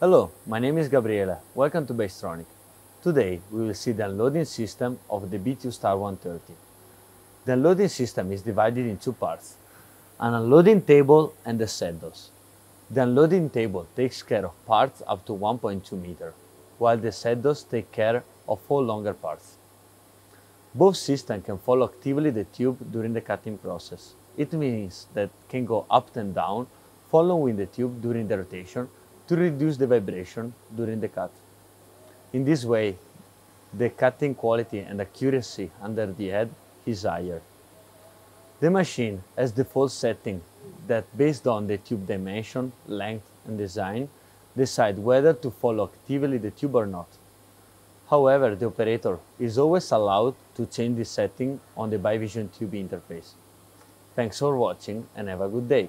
Hello, my name is Gabriele. Welcome to Bystronic. Today we will see the unloading system of the ByTube Star 130. The unloading system is divided in two parts, an unloading table and the settles. The unloading table takes care of parts up to 1.2 meter, while the settles take care of all longer parts. Both systems can follow actively the tube during the cutting process. It means that can go up and down following the tube during the rotation to reduce the vibration during the cut. In this way, the cutting quality and accuracy under the head is higher. The machine has default setting that based on the tube dimension, length and design, decide whether to follow actively the tube or not. However, the operator is always allowed to change the setting on the ByVision tube interface. Thanks for watching and have a good day.